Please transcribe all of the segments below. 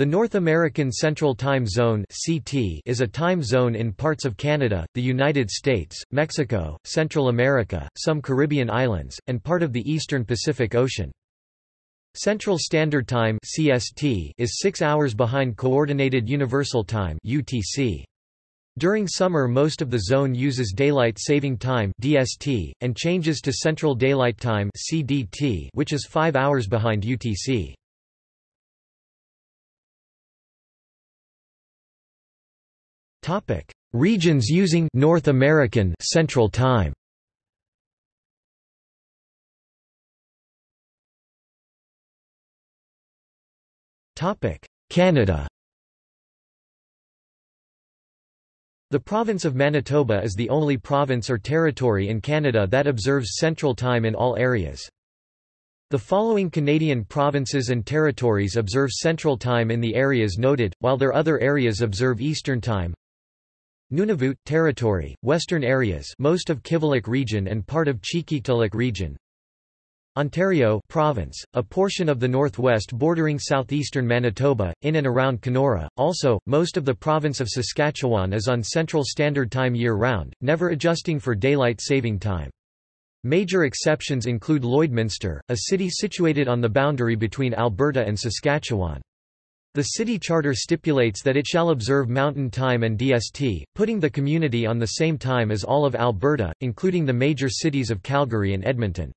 The North American Central Time Zone (CT) is a time zone in parts of Canada, the United States, Mexico, Central America, some Caribbean islands, and part of the eastern Pacific Ocean. Central Standard Time (CST) is 6 hours behind Coordinated Universal Time (UTC). During summer most of the zone uses Daylight Saving Time (DST) and changes to Central Daylight Time (CDT), which is 5 hours behind UTC. Topic: Regions using North American Central Time. Topic: Canada. The province of Manitoba is the only province or territory in Canada that observes Central Time in all areas. The following Canadian provinces and territories observe Central Time in the areas noted, while their other areas observe Eastern Time. Nunavut territory, western areas most of Kivalliq region and part of Qikiqtaaluk region Ontario province, a portion of the northwest bordering southeastern Manitoba, in and around Kenora. Also, most of the province of Saskatchewan is on Central Standard Time year-round, never adjusting for daylight saving time. Major exceptions include Lloydminster, a city situated on the boundary between Alberta and Saskatchewan. The city charter stipulates that it shall observe Mountain Time and DST, putting the community on the same time as all of Alberta, including the major cities of Calgary and Edmonton.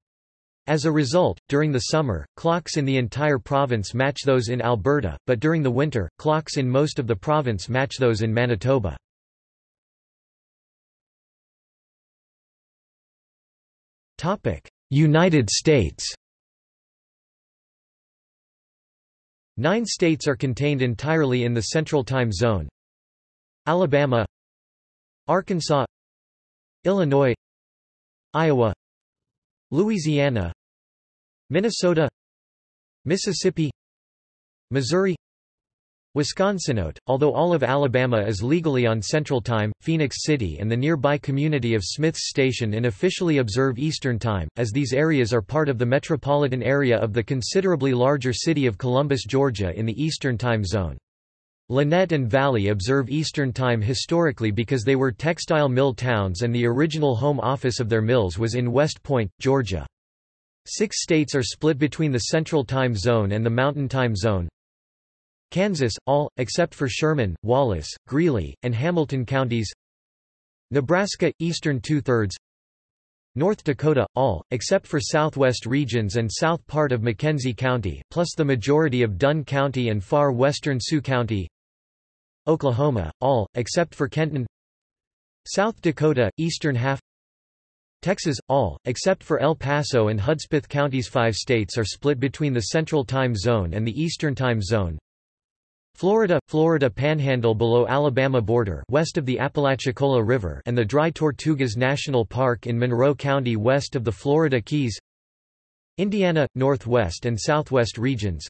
As a result, during the summer, clocks in the entire province match those in Alberta, but during the winter, clocks in most of the province match those in Manitoba. United States Nine states are contained entirely in the Central Time Zone. Alabama Arkansas Illinois Iowa Louisiana Minnesota Mississippi Missouri Wisconsinote, although all of Alabama is legally on Central Time, Phenix City and the nearby community of Smiths Station unofficially observe Eastern Time, as these areas are part of the metropolitan area of the considerably larger city of Columbus, Georgia in the Eastern Time Zone. Lanett and Valley observe Eastern Time historically because they were textile mill towns and the original home office of their mills was in West Point, Georgia. Six states are split between the Central Time Zone and the Mountain Time Zone, Kansas, all, except for Sherman, Wallace, Greeley, and Hamilton counties. Nebraska, eastern two-thirds. North Dakota, all, except for southwest regions and south part of McKenzie County, plus the majority of Dunn County and far western Sioux County. Oklahoma, all, except for Kenton. South Dakota, eastern half. Texas, all, except for El Paso and Hudspeth counties. Five states are split between the Central Time Zone and the Eastern Time Zone Florida, Florida Panhandle below Alabama border west of the Apalachicola River and the Dry Tortugas National Park in Monroe County west of the Florida Keys. Indiana, northwest and southwest regions.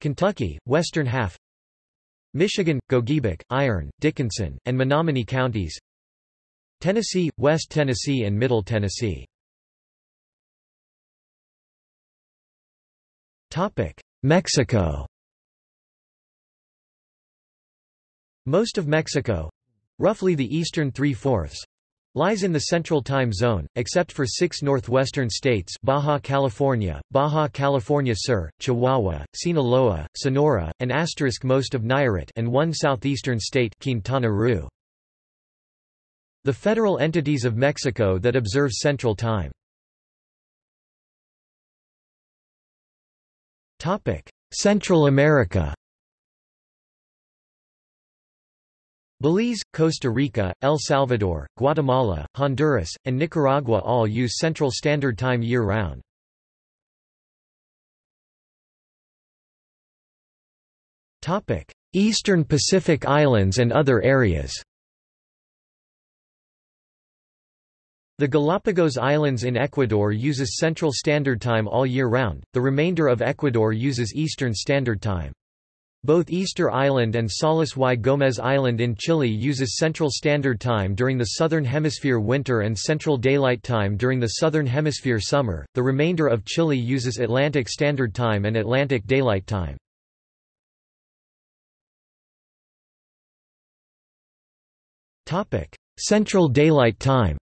Kentucky, western half. Michigan, Gogebic, Iron, Dickinson, and Menominee counties. Tennessee, West Tennessee and Middle Tennessee. Mexico Most of Mexico—roughly the eastern three-fourths, lies in the Central Time Zone, except for six northwestern states Baja California, Baja California Sur, Chihuahua, Sinaloa, Sonora, and asterisk most of Nayarit and one southeastern state Quintana Roo. The federal entities of Mexico that observe Central Time Central America Belize, Costa Rica, El Salvador, Guatemala, Honduras, and Nicaragua all use Central Standard Time year-round. Eastern Pacific Islands and other areas The Galapagos Islands in Ecuador uses Central Standard Time all year round, the remainder of Ecuador uses Eastern Standard Time. Both Easter Island and Salas y Gómez Island in Chile uses Central Standard Time during the Southern Hemisphere winter and Central Daylight Time during the Southern Hemisphere summer. The remainder of Chile uses Atlantic Standard Time and Atlantic Daylight Time. Topic: Central Daylight Time.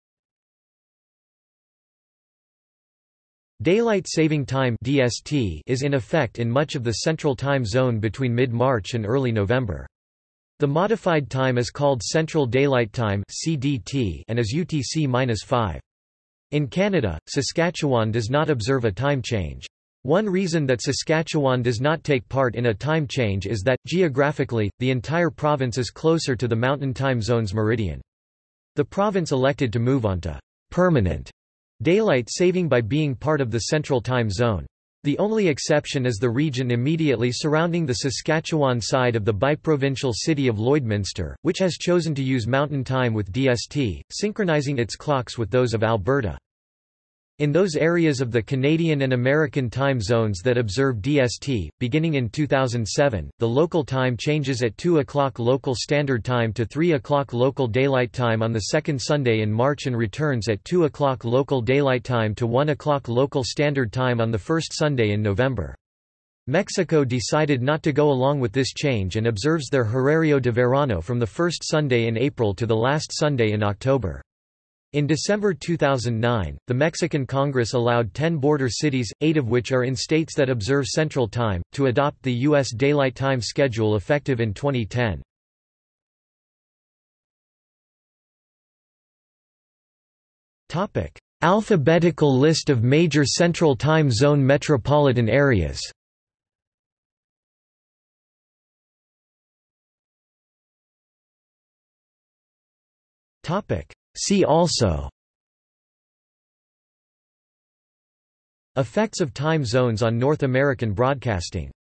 Daylight Saving Time (DST) is in effect in much of the Central Time Zone between mid-March and early November. The modified time is called Central Daylight Time (CDT) and is UTC-5. In Canada, Saskatchewan does not observe a time change. One reason that Saskatchewan does not take part in a time change is that, geographically, the entire province is closer to the Mountain Time Zone's meridian. The province elected to move onto permanent daylight saving by being part of the Central Time Zone. The only exception is the region immediately surrounding the Saskatchewan side of the biprovincial city of Lloydminster, which has chosen to use Mountain Time with DST, synchronizing its clocks with those of Alberta. In those areas of the Canadian and American time zones that observe DST, beginning in 2007, the local time changes at 2 o'clock local standard time to 3 o'clock local daylight time on the second Sunday in March and returns at 2 o'clock local daylight time to 1 o'clock local standard time on the first Sunday in November. Mexico decided not to go along with this change and observes their Horario de Verano from the first Sunday in April to the last Sunday in October. In December 2009, the Mexican Congress allowed 10 border cities, eight of which are in states that observe Central Time, to adopt the U.S. Daylight Time schedule effective in 2010. Alphabetical list of major Central Time Zone metropolitan areas Topic See also. Effects of time zones on North American broadcasting